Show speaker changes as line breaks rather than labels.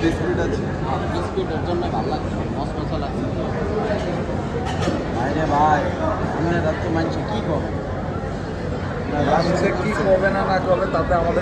Biscuit আছে।
বিস্কুটের জন্য ভালো লাগছে মশ মশা লাগছে
ভাই রে ভাই আপনারা তো মানছি কি কর?
মানুষে কি করবে না না করবে তাতে আমাদের